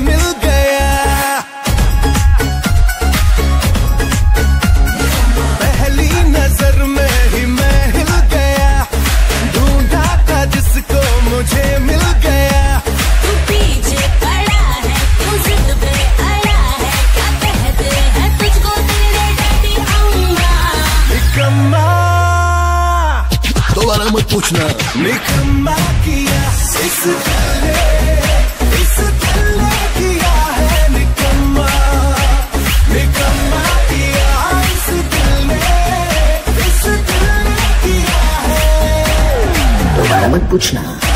मिल गया। पहली नज़र में ही मैं हिल गया। ढूंढा था जिसको मुझे मिल गया। तू पीछे पड़ा है तू जिद पे है। क्या कहते हैं तुझको तेरे डैडी निकम्मा। दोबारा मत पूछना। निकम्मा किया। इस मत पूछना।